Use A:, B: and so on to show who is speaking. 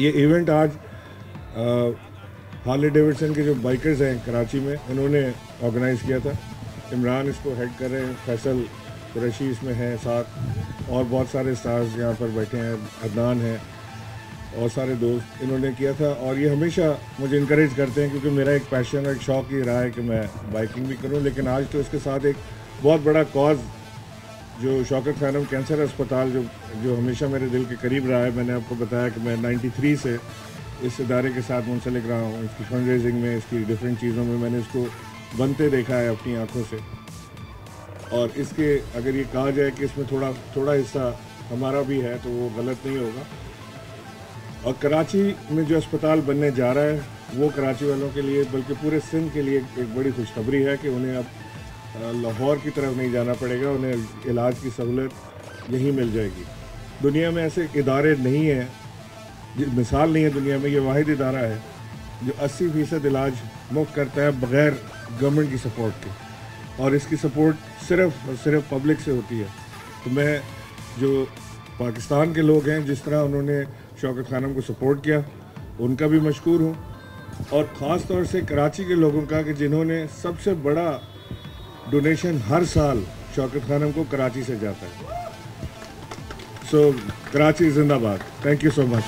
A: ये इवेंट आज Harley Davidson के जो बाइकर्स हैं कराची में, उन्होंने ऑर्गेनाइज़ किया था। इमरान इसको हेड कर रहे हैं, फैसल कुरैशी इसमें हैं साथ, और बहुत सारे स्टार्स यहाँ पर बैठे हैं, अदनान हैं, और सारे दोस्त इन्होंने किया था। और ये हमेशा मुझे इनक्रेज करते हैं, क्योंकि मेरा एक पैशन और एक शौक़, ये रहा है कि मैं बाइकिंग भी करूँ। लेकिन आज तो इसके साथ एक बहुत बड़ा कॉज जो शौकत खानम कैंसर अस्पताल जो जो हमेशा मेरे दिल के करीब रहा है, मैंने आपको बताया कि मैं 93 से इस इदारे के साथ मुंसलिक रहा हूँ, इसकी फंड रेजिंग में, इसकी डिफरेंट चीज़ों में मैंने इसको बनते देखा है अपनी आँखों से। और इसके अगर ये कहा जाए कि इसमें थोड़ा थोड़ा हिस्सा हमारा भी है तो वो गलत नहीं होगा। और कराची में जो अस्पताल बनने जा रहा है, वो कराची वालों के लिए, बल्कि पूरे सिंध के लिए एक बड़ी खुशखबरी है कि उन्हें अब लाहौर की तरफ़ नहीं जाना पड़ेगा, उन्हें इलाज की सहूलत यहीं मिल जाएगी। दुनिया में ऐसे इदारे नहीं हैं मिसाल नहीं है दुनिया में, ये वाद इदारा है, जो 80 फ़ीसद इलाज मुफ़्त करता है बग़ैर गवर्नमेंट की सपोर्ट के। और इसकी सपोर्ट सिर्फ़ और सिर्फ़ पब्लिक से होती है। तो मैं, जो पाकिस्तान के लोग हैं, जिस तरह उन्होंने शौकत खानम को सपोर्ट किया, उनका भी मशहूर हूँ। और ख़ास तौर से कराची के लोगों का कि जिन्होंने सबसे बड़ा डोनेशन हर साल शौकत खानम को कराची से जाता है। सो so, कराची जिंदाबाद। Thank you so much